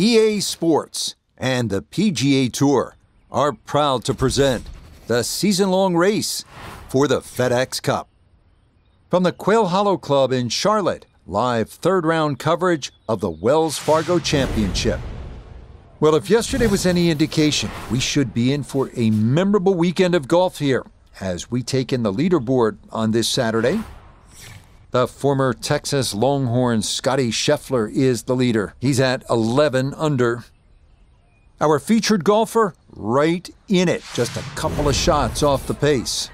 EA Sports and the PGA Tour are proud to present the season long race for the FedEx Cup. From the Quail Hollow Club in Charlotte, live third round coverage of the Wells Fargo Championship. Well, if yesterday was any indication, we should be in for a memorable weekend of golf here as we take in the leaderboard on this Saturday. The former Texas Longhorn Scottie Scheffler is the leader. He's at 11 under. Our featured golfer, right in it, just a couple of shots off the pace.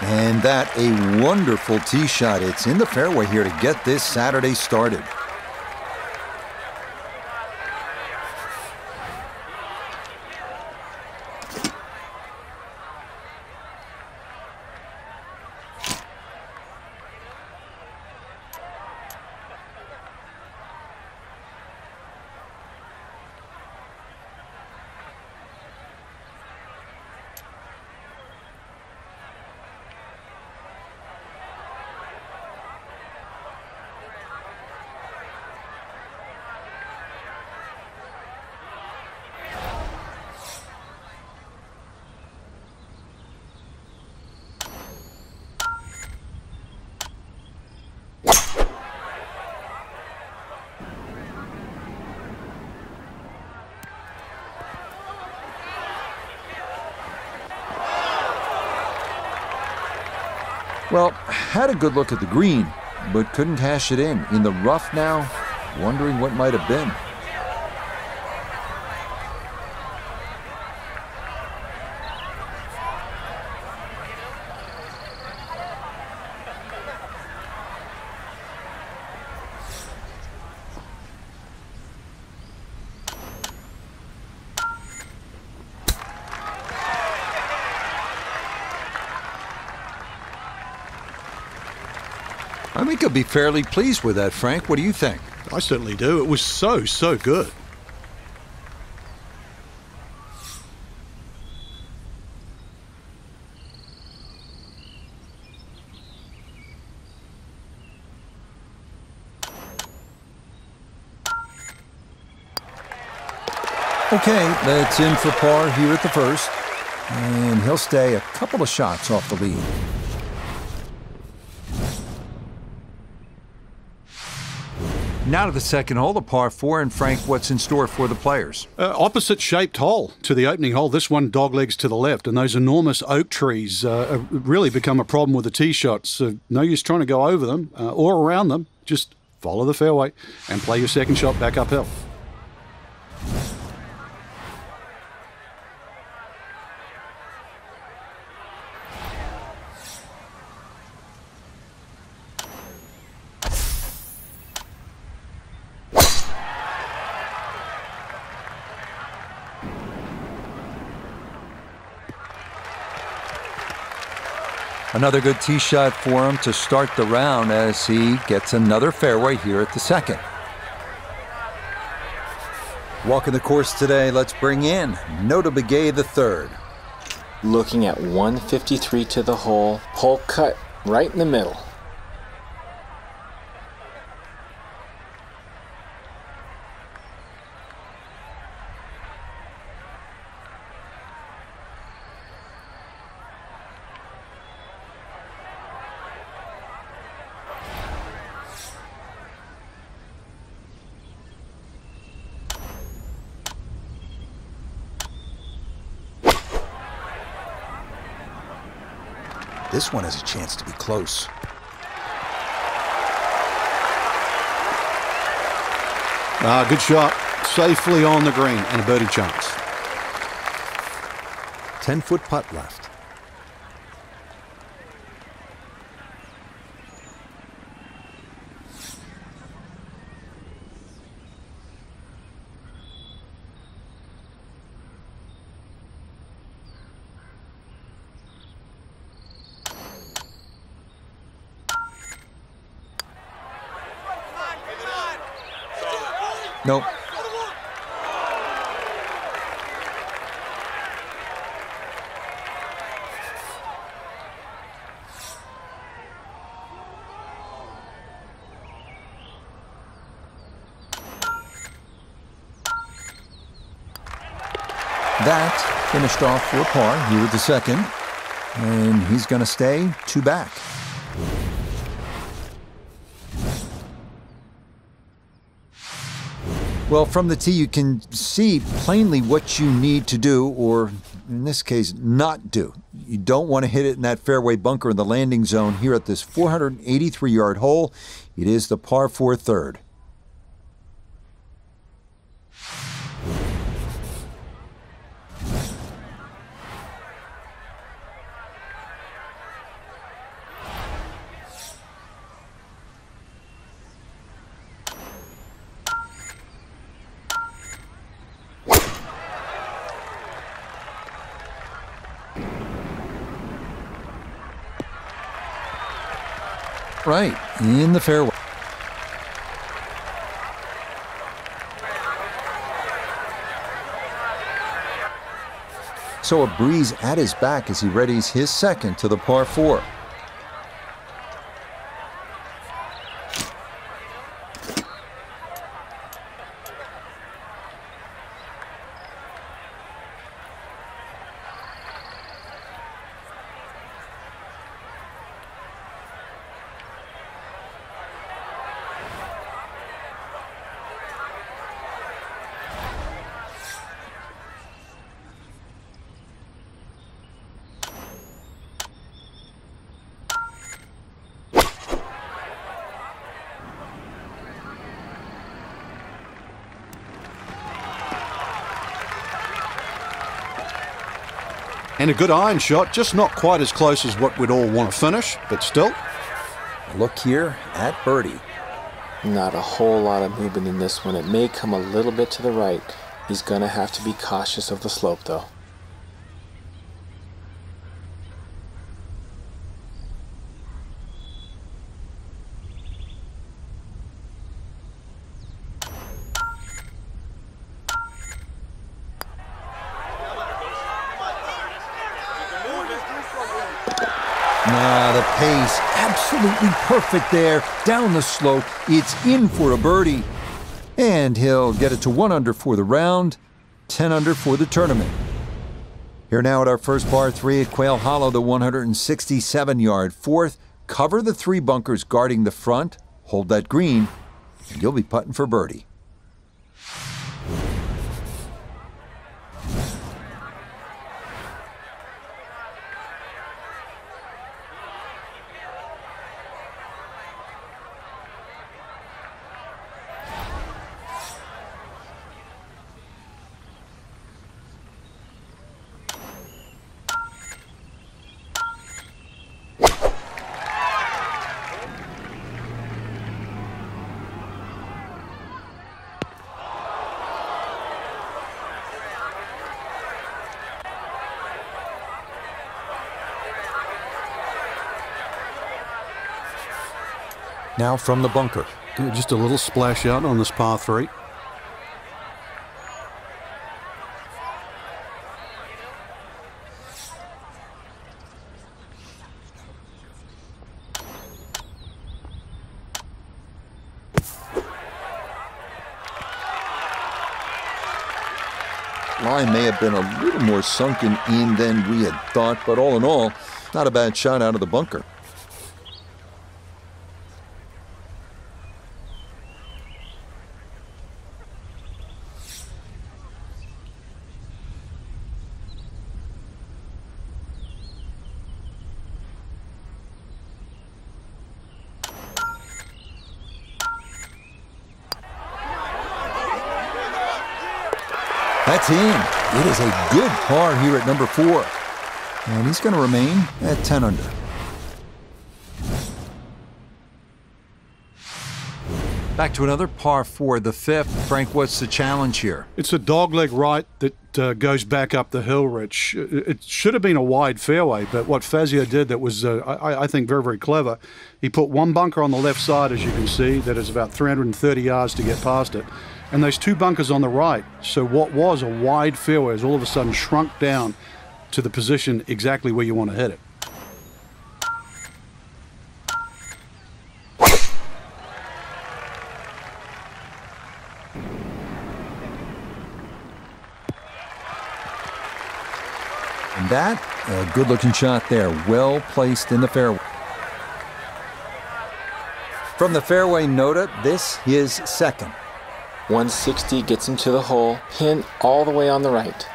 And that a wonderful tee shot. It's in the fairway here to get this Saturday started. Well, had a good look at the green, but couldn't cash it in. In the rough now, wondering what might have been. I think he'll be fairly pleased with that, Frank. What do you think? I certainly do. It was so, so good. Okay, that's in for par here at the first. And he'll stay a couple of shots off the lead. Now to the second hole, the par four, and Frank, what's in store for the players? Uh, opposite shaped hole to the opening hole. This one dog legs to the left, and those enormous oak trees uh, really become a problem with the tee shots. So no use trying to go over them uh, or around them. Just follow the fairway and play your second shot back uphill. Another good tee shot for him to start the round as he gets another fairway here at the second. Walking the course today, let's bring in Notah Begay the third. Looking at 153 to the hole, hole cut right in the middle. One has a chance to be close. Ah, good shot. Safely on the green and a birdie chance. 10 foot putt left. Nope. That finished off for par here with the second. And he's going to stay two back. Well, from the tee, you can see plainly what you need to do, or in this case, not do. You don't want to hit it in that fairway bunker in the landing zone here at this 483 yard hole. It is the par 4 third. Right, in the fairway. So a breeze at his back as he readies his second to the par four. And a good iron shot, just not quite as close as what we'd all want to finish, but still. Look here at birdie. Not a whole lot of movement in this one. It may come a little bit to the right. He's going to have to be cautious of the slope, though. Nah, the pace perfect there. Down the slope, it's in for a birdie. And he'll get it to one under for the round, 10 under for the tournament. Here now at our first par three at Quail Hollow, the 167 yard fourth. Cover the three bunkers guarding the front, hold that green, and you'll be putting for birdie. Now from the bunker. Just a little splash out on this par three. Line may have been a little more sunken in than we had thought, but all in all, not a bad shot out of the bunker. That's in. It is a good par here at number four. And he's going to remain at 10 under. Back to another par four, the fifth. Frank, what's the challenge here? It's a dogleg right that uh, goes back up the hill, Rich. It should have been a wide fairway, but what Fazio did that was, uh, I, I think, very, very clever. He put one bunker on the left side, as you can see, that is about 330 yards to get past it. And those two bunkers on the right. So what was a wide fairway has all of a sudden shrunk down to the position exactly where you want to hit it. And that, a good looking shot there, well placed in the fairway. From the fairway Notah, this is second. 160 gets him to the hole, pin all the way on the right.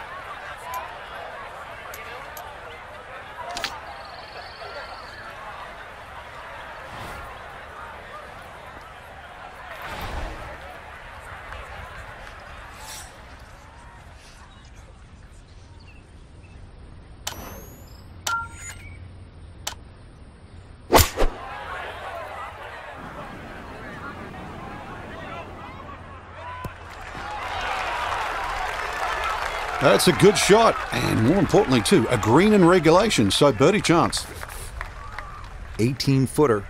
That's a good shot, and more importantly, too, a green in regulation, so birdie chance. 18 footer.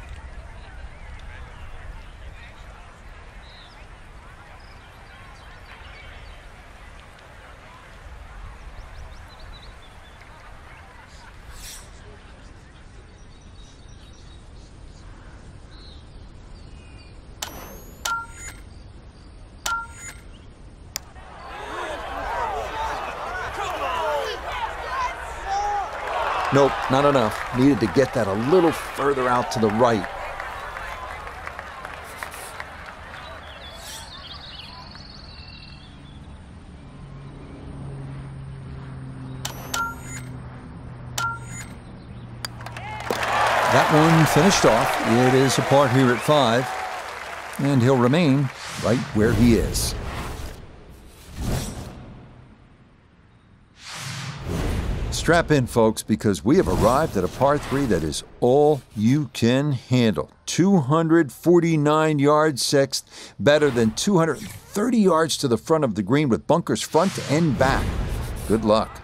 Nope, not enough. Needed to get that a little further out to the right. That one finished off. It is a part here at five, and he'll remain right where he is. Strap in, folks, because we have arrived at a par three that is all you can handle. 249 yards sixth, better than 230 yards to the front of the green with bunkers front and back. Good luck.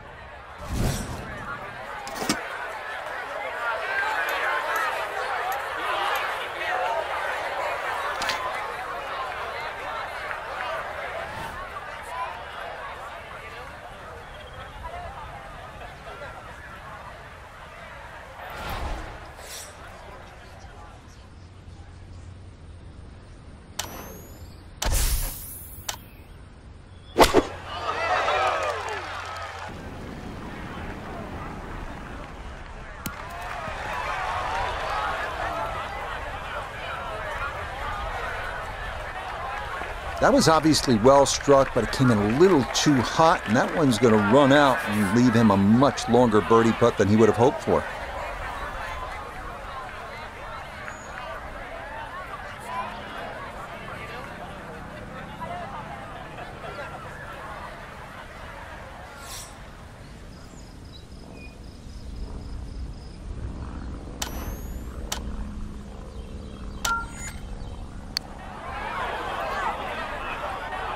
Was obviously well struck, but it came in a little too hot, and that one's going to run out and leave him a much longer birdie putt than he would have hoped for.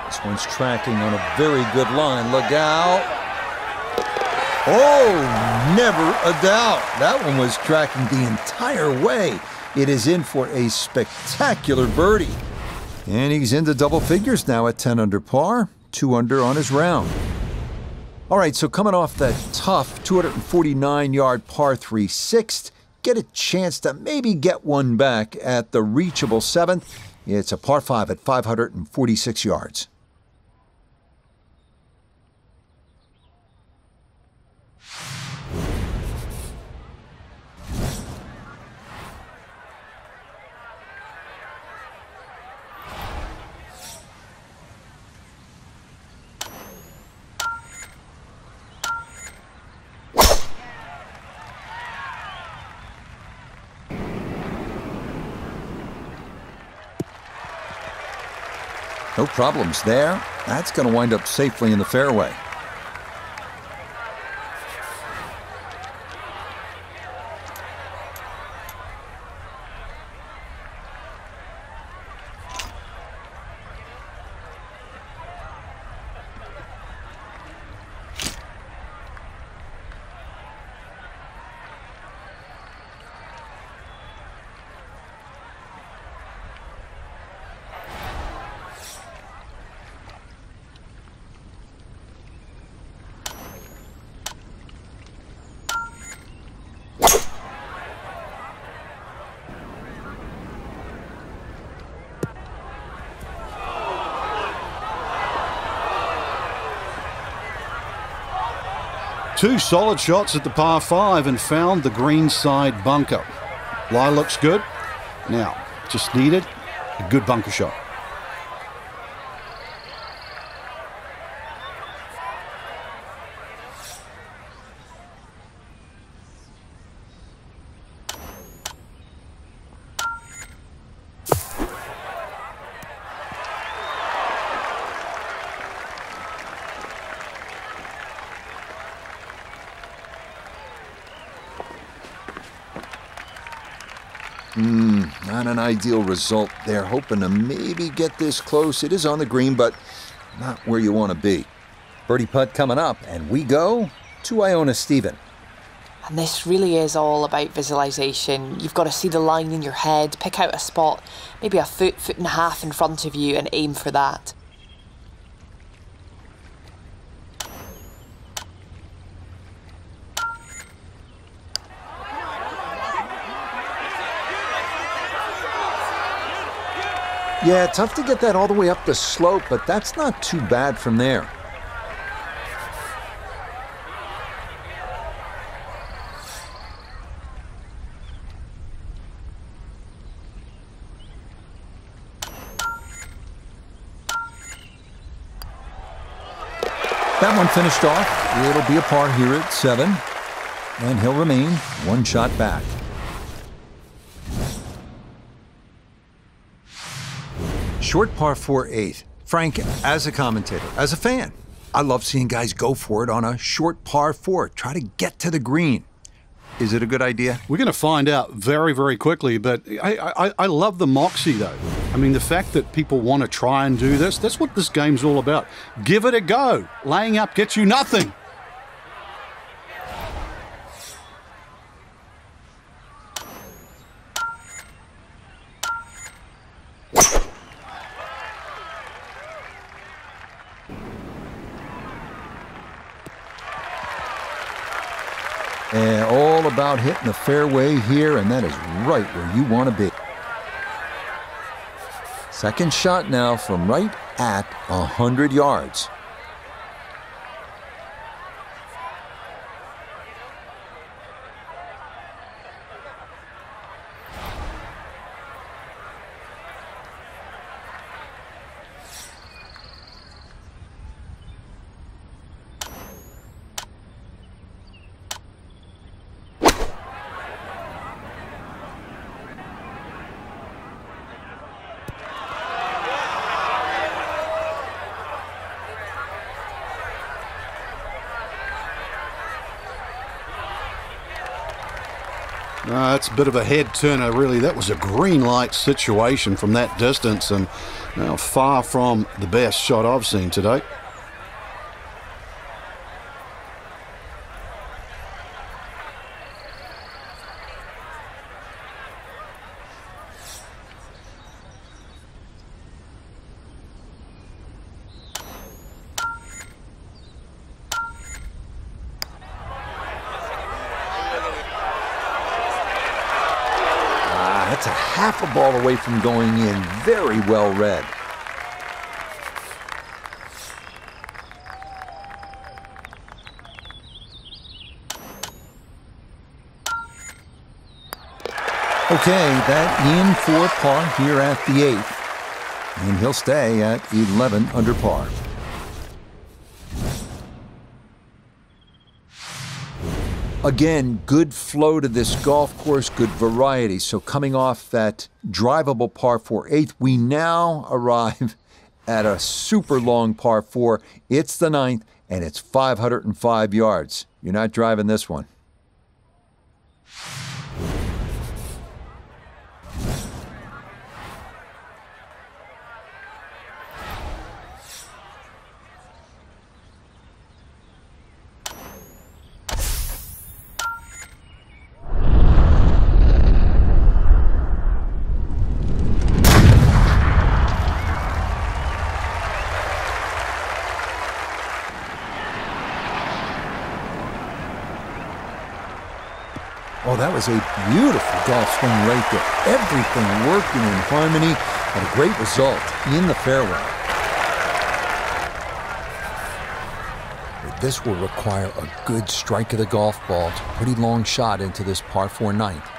This one's tracking on a very good line. Look out. Oh, never a doubt. That one was tracking the entire way. It is in for a spectacular birdie. And he's into double figures now at 10 under par, 2 under on his round. All right, so coming off that tough 249 yard par 3 sixth, get a chance to maybe get one back at the reachable seventh. It's a par 5 at 546 yards. Problems there. That's going to wind up safely in the fairway. Two solid shots at the par five and found the green side bunker. Lie looks good. Now, just needed a good bunker shot. Not an ideal result. They're hoping to maybe get this close. It is on the green, but not where you want to be. Birdie putt coming up, and we go to Iona Stephen. And this really is all about visualization. You've got to see the line in your head, pick out a spot, maybe a foot, foot and a half in front of you, and aim for that. Yeah, tough to get that all the way up the slope, but that's not too bad from there. That one finished off. It'll be a par here at seven, and he'll remain one shot back. Short par four eighth. Frank, as a commentator, as a fan, I love seeing guys go for it on a short par four. Try to get to the green. Is it a good idea? We're going to find out very, very quickly, but I, I, I love the moxie, though. I mean, the fact that people want to try and do this, that's what this game's all about. Give it a go. Laying up gets you nothing. And all about hitting the fairway here, and that is right where you want to be. Second shot now from right at 100 yards. Uh, that's a bit of a head turner, really. That was a green light situation from that distance, and far from the best shot I've seen today. Ah, that's a half a ball away from going in. Very well read. Okay, that in for par here at the eighth. And he'll stay at 11 under par. Again, good flow to this golf course, good variety. So coming off that drivable par four eighth, we now arrive at a super long par four. It's the ninth, and it's 505 yards. You're not driving this one. Was a beautiful golf swing right there. Everything working in harmony and a great result in the fairway. this will require a good strike of the golf ball to pretty long shot into this par 4 ninth.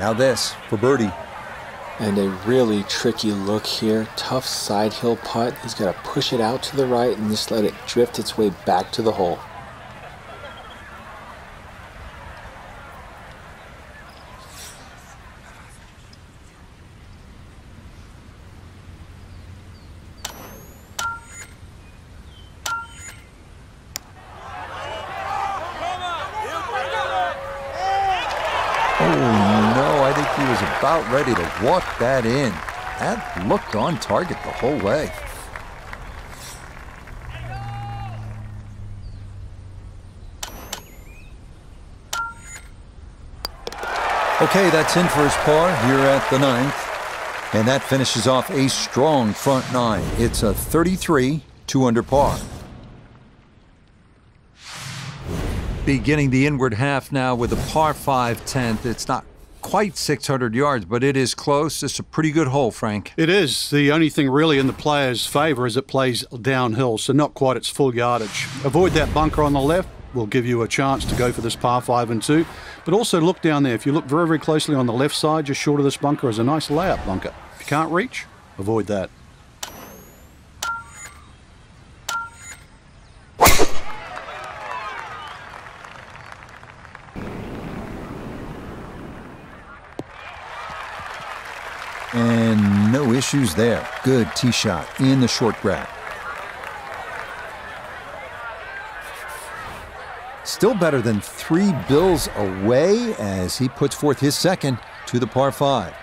Now this for birdie. And a really tricky look here. Tough side hill putt. He's got to push it out to the right and just let it drift its way back to the hole. about ready to walk that in. That looked on target the whole way. Okay, that's in for his par here at the ninth. And that finishes off a strong front nine. It's a 33, 2 under par. Beginning the inward half now with a par 5 10th. It's not quite 600 yards, but it is close. It's a pretty good hole, Frank. It is. The only thing really in the player's favour is it plays downhill, so not quite its full yardage. Avoid that bunker on the left. Will give you a chance to go for this par five and two, but also look down there. If you look very, very closely on the left side, just short of this bunker, is a nice layup bunker. If you can't reach, avoid that. Issues there. Good tee shot in the short grab. Still better than three bills away as he puts forth his second to the par five.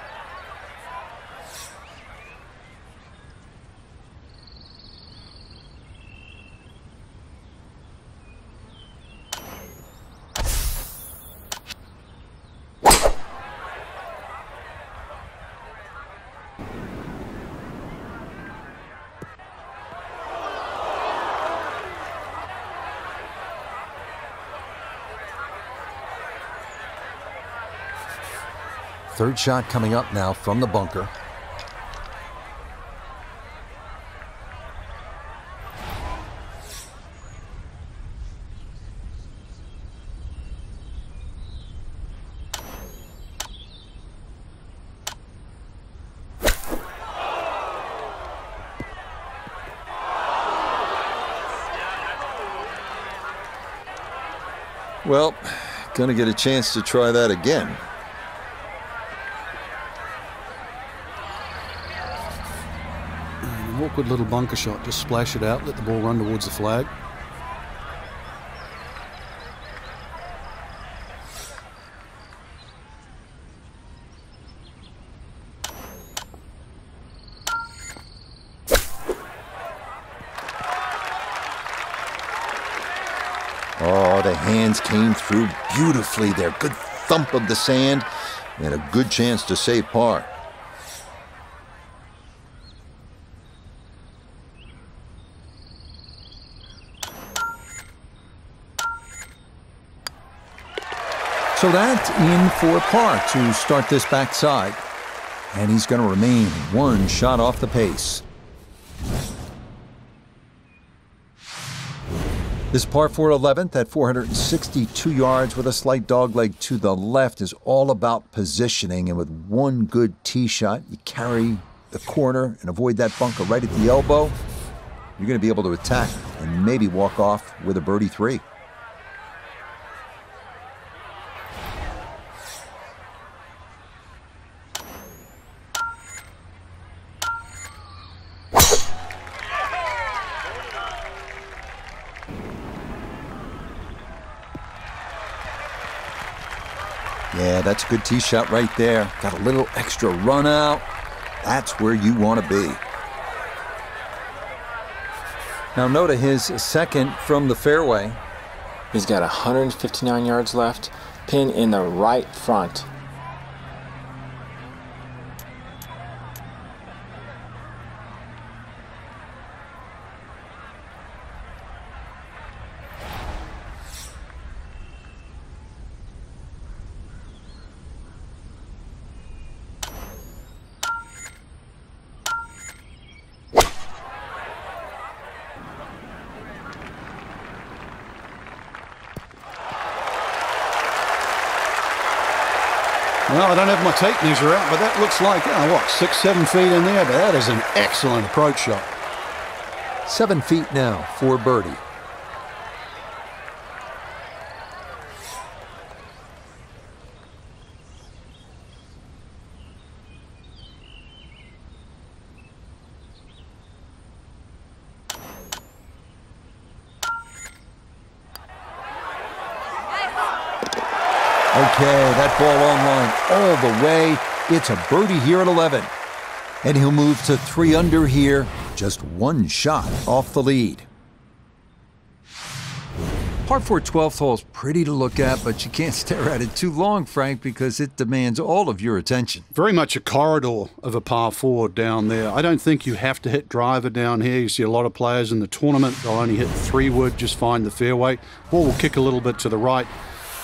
Third shot coming up now from the bunker. Well, gonna get a chance to try that again. Awkward little bunker shot. Just splash it out, let the ball run towards the flag. Oh, the hands came through beautifully there. Good thump of the sand and a good chance to save par. So that in for par to start this backside. And he's going to remain one shot off the pace. This par 4 11th at 462 yards with a slight dogleg to the left is all about positioning. And with one good tee shot, you carry the corner and avoid that bunker right at the elbow. you're going to be able to attack and maybe walk off with a birdie three. Yeah, that's a good tee shot right there. Got a little extra run out. That's where you want to be. Now, Notah his second from the fairway. He's got 159 yards left, pin in the right front. Well, I don't have my tape measure out, but that looks like, oh, what, six, seven feet in there? But that is an excellent approach shot. Seven feet now for birdie. Okay, that ball on line all the way. It's a birdie here at 11. And he'll move to three under here, just one shot off the lead. Par 4 12th hole is pretty to look at, but you can't stare at it too long, Frank, because it demands all of your attention. Very much a corridor of a par four down there. I don't think you have to hit driver down here. You see a lot of players in the tournament, they'll only hit three wood, just find the fairway. Ball will kick a little bit to the right.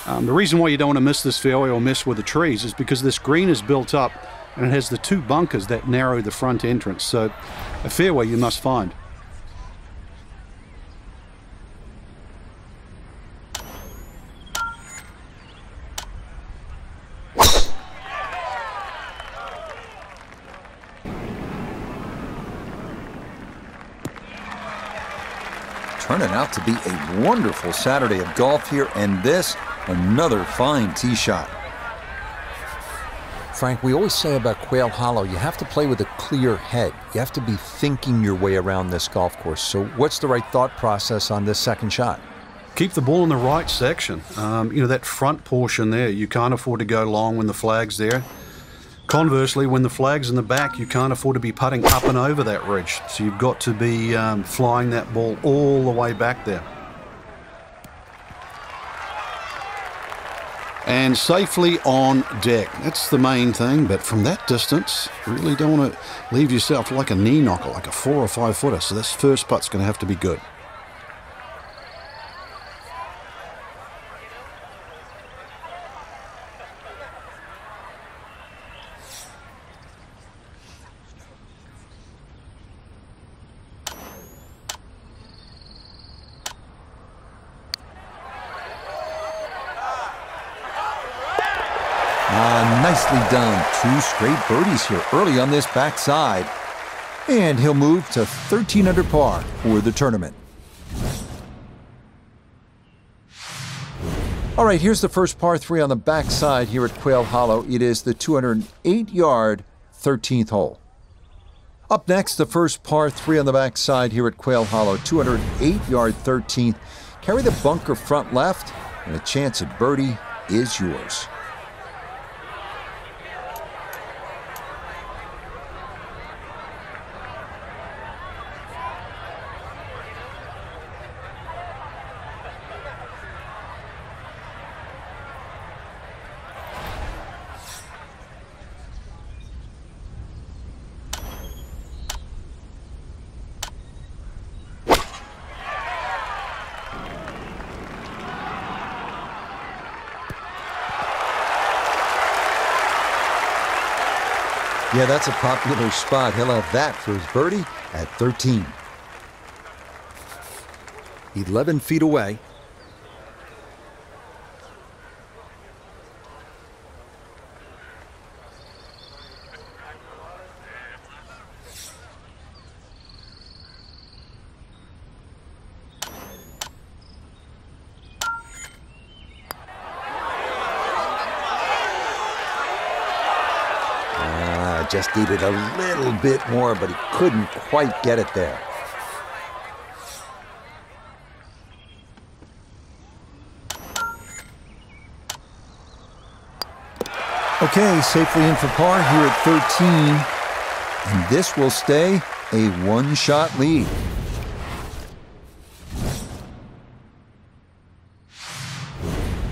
Um, the reason why you don't want to miss this fairway or miss with the trees is because this green is built up and it has the two bunkers that narrow the front entrance. So a fairway you must find. Turning out to be a wonderful Saturday of golf here, and this, another fine tee shot. Frank, we always say about Quail Hollow, you have to play with a clear head. You have to be thinking your way around this golf course. So, what's the right thought process on this second shot? Keep the ball in the right section. Um, you know, that front portion there, you can't afford to go long when the flag's there. Conversely, when the flag's in the back, you can't afford to be putting up and over that ridge. So you've got to be um, flying that ball all the way back there. And safely on deck. That's the main thing, but from that distance, really don't want to leave yourself like a knee knocker, like a four or five footer. So this first putt's going to have to be good. Ah, nicely done. Two straight birdies here early on this backside. And he'll move to 13 under par for the tournament. All right, here's the first par three on the backside here at Quail Hollow. It is the 208 yard 13th hole. Up next, the first par three on the backside here at Quail Hollow, 208 yard 13th. Carry the bunker front left, and a chance at birdie is yours. Yeah, that's a popular spot. He'll have that for his birdie at 13. 11 feet away. Just needed a little bit more, but he couldn't quite get it there. Okay, safely in for par here at 13. And this will stay a one-shot lead.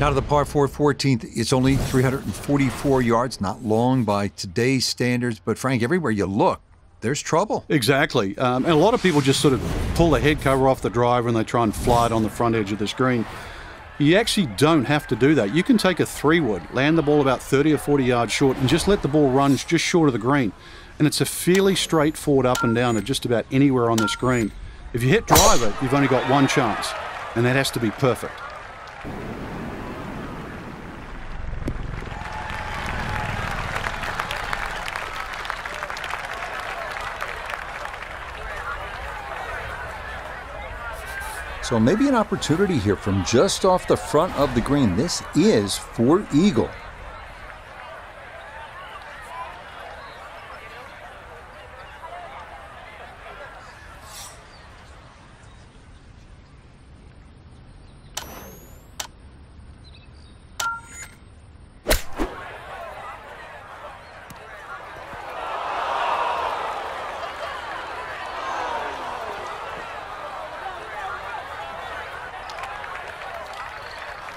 Now to the par 4 14th. It's only 344 yards, not long by today's standards. But Frank, everywhere you look, there's trouble. Exactly. Um, and a lot of people just sort of pull the head cover off the driver and they try and fly it on the front edge of the screen. You actually don't have to do that. You can take a three wood, land the ball about 30 or 40 yards short, and just let the ball run just short of the green. And it's a fairly straightforward up and down at just about anywhere on the screen. If you hit driver, you've only got one chance, and that has to be perfect. So maybe an opportunity here from just off the front of the green. This is for Eagle.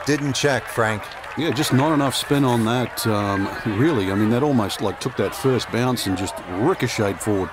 Didn't check, Frank. Yeah, just not enough spin on that. Um, really, I mean, that almost like took that first bounce and just ricocheted forward.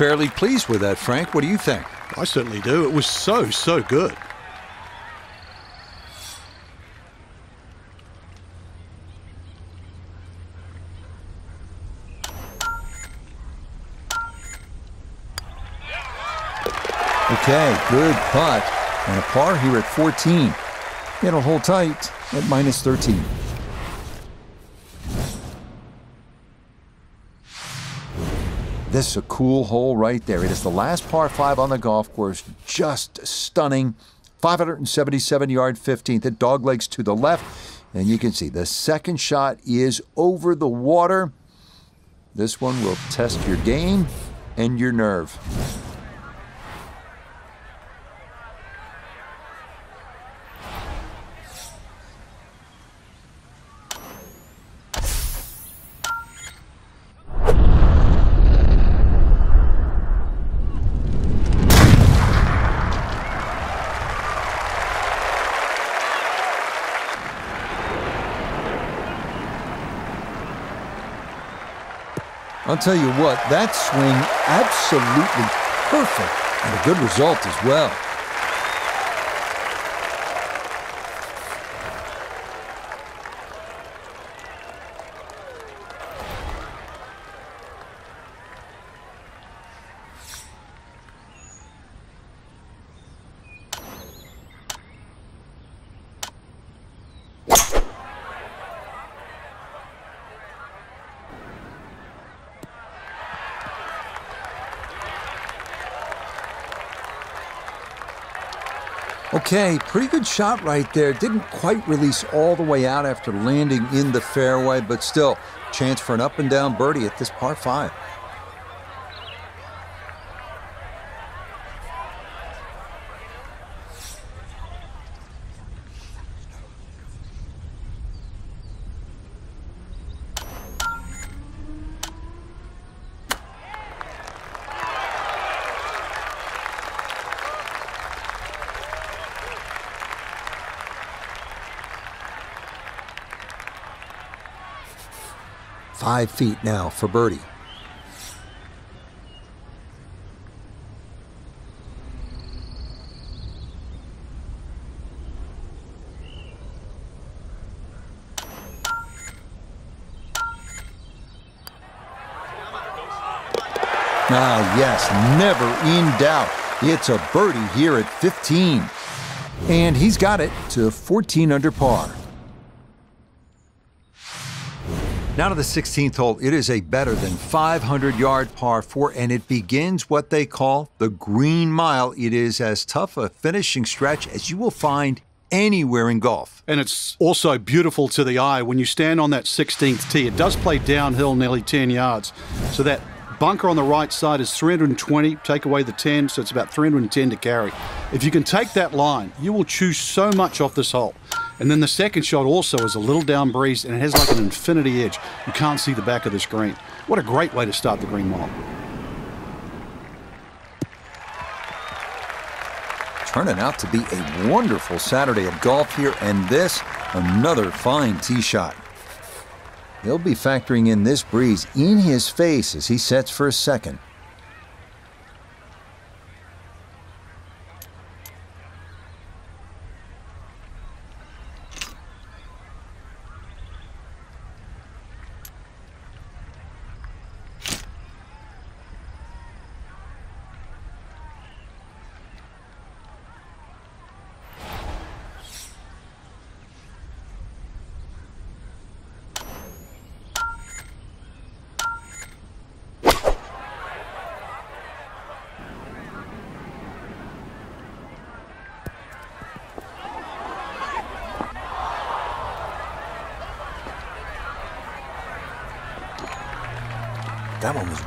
Fairly pleased with that, Frank. What do you think? I certainly do. It was so, so good. Okay, good putt. And a par here at 14. It'll hold tight at minus 13. This is a cool hole right there. It is the last par five on the golf course. Just stunning. 577 yard 15th. It doglegs to the left. And you can see the second shot is over the water. This one will test your game and your nerve. Tell you what, that swing absolutely perfect and a good result as well. Okay, pretty good shot right there. Didn't quite release all the way out after landing in the fairway, but still, chance for an up and down birdie at this par five. Five feet now for birdie. Ah, yes, never in doubt. It's a birdie here at 15. And he's got it to 14 under par. Now to the 16th hole. It is a better than 500 yard par 4, and it begins what they call the Green Mile. It is as tough a finishing stretch as you will find anywhere in golf. And it's also beautiful to the eye when you stand on that 16th tee. It does play downhill nearly 10 yards. So that bunker on the right side is 320, take away the 10, so it's about 310 to carry. If you can take that line, you will choose so much off this hole. And then the second shot also is a little down breeze and it has like an infinity edge. You can't see the back of the screen. What a great way to start the green mile. Turning out to be a wonderful Saturday of golf here, and this, another fine tee shot. He'll be factoring in this breeze in his face as he sets for a second.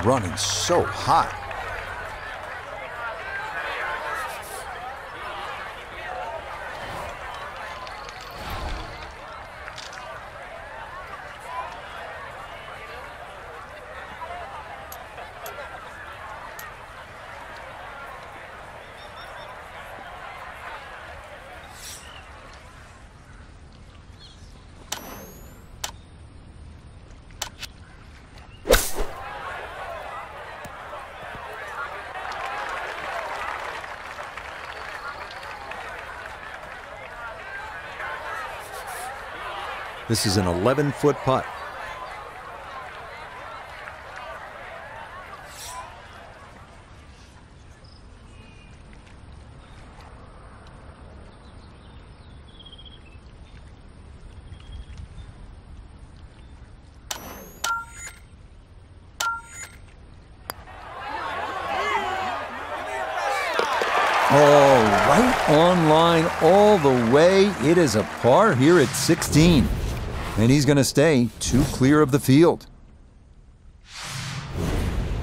Running so hot. This is an 11 foot putt. Oh, right on line all the way. It is a par here at 16 and he's going to stay two clear of the field.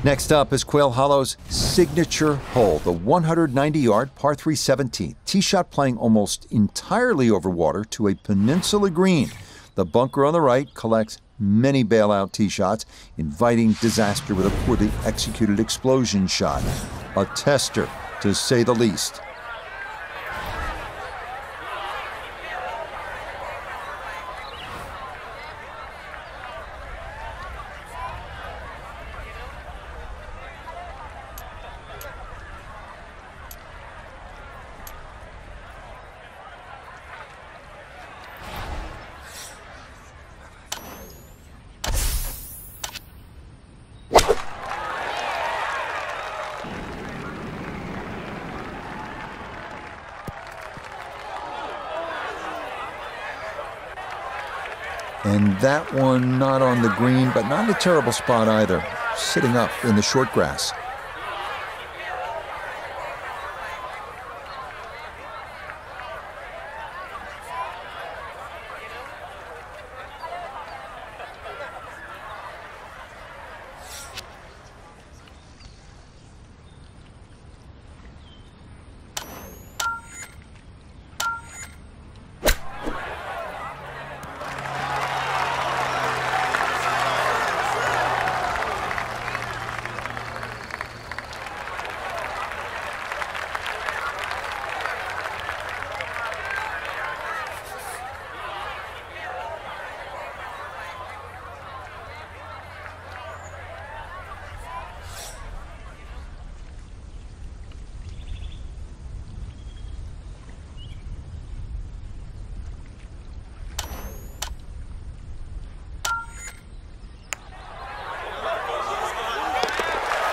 Next up is Quail Hollow's signature hole, the 190 yard par 3 17th. Tee shot playing almost entirely over water to a peninsula green. The bunker on the right collects many bailout tee shots, inviting disaster with a poorly executed explosion shot. A tester, to say the least. And that one not on the green, but not in a terrible spot either, sitting up in the short grass.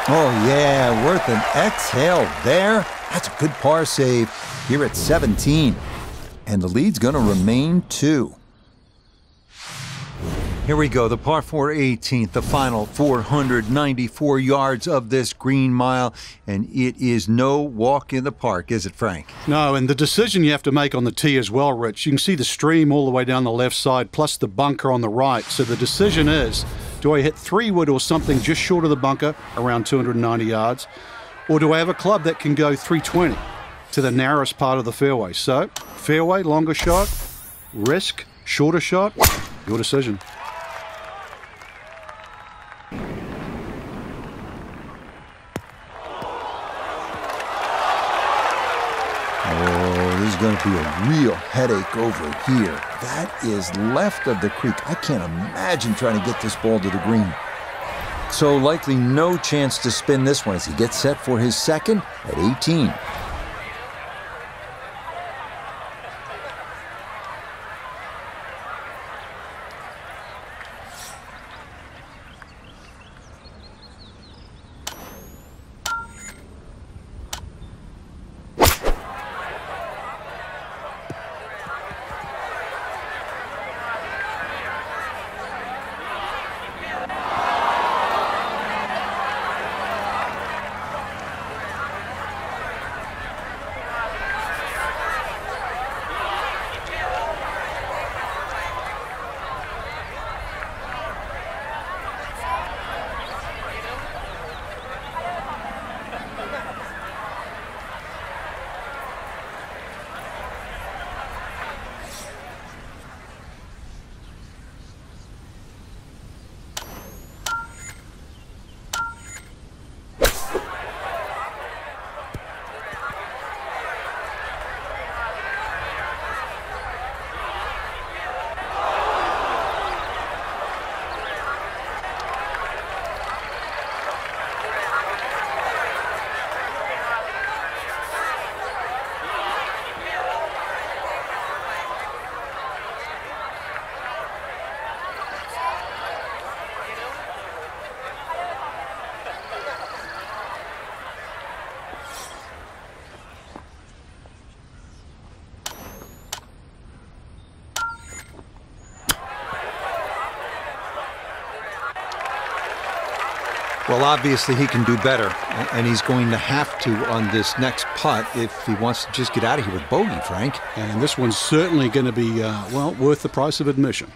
Oh, yeah, worth an exhale there. That's a good par save here at 17. And the lead's going to remain two. Here we go, the par 4 18th, the final 494 yards of this green mile, and it is no walk in the park, is it, Frank? No, and the decision you have to make on the tee as well, Rich. You can see the stream all the way down the left side, plus the bunker on the right. So the decision is do I hit three wood or something just short of the bunker, around 290 yards, or do I have a club that can go 320 to the narrowest part of the fairway? So, fairway, longer shot, risk, shorter shot, your decision. Going to be a real headache over here. That is left of the creek. I can't imagine trying to get this ball to the green. So likely no chance to spin this one as he gets set for his second at 18. Well, obviously he can do better, and he's going to have to on this next putt if he wants to just get out of here with bogey, Frank. And this one's certainly going to be, uh, well, worth the price of admission.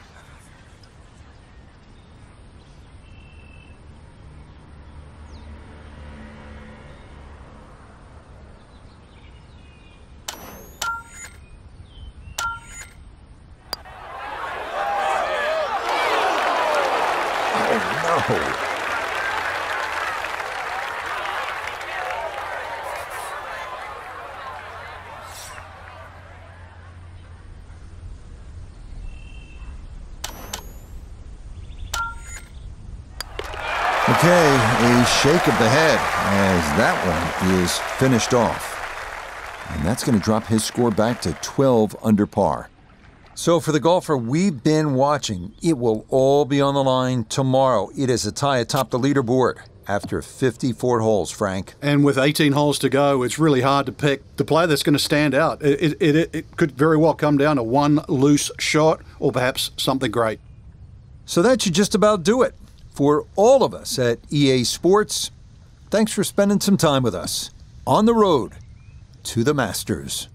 Oh, no. Okay, a shake of the head as that one is finished off. And that's going to drop his score back to 12 under par. So, for the golfer we've been watching, it will all be on the line tomorrow. It is a tie atop the leaderboard after 54 holes, Frank. And with 18 holes to go, it's really hard to pick the player that's going to stand out. It, it, it, it could very well come down to one loose shot or perhaps something great. So, that should just about do it. For all of us at EA Sports, thanks for spending some time with us on the road to the Masters.